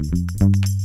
Música